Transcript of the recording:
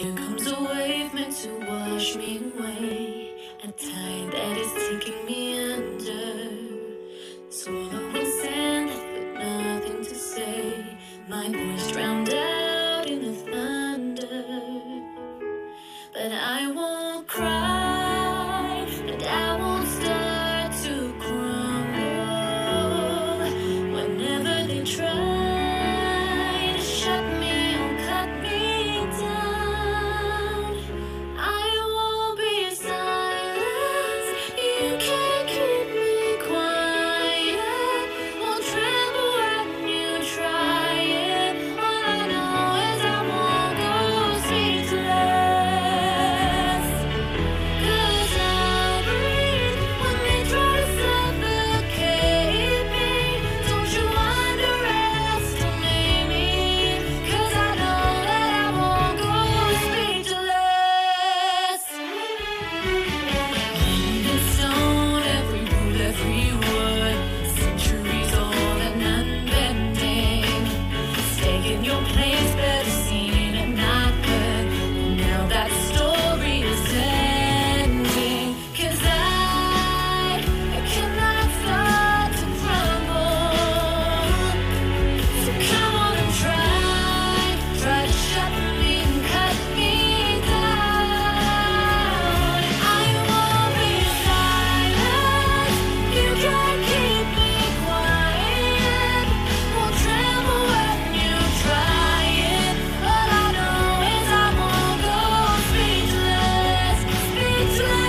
comes a wave meant to wash me away. A tide that is taking me under. Swallowing sand, got nothing to say. My voice drowned It's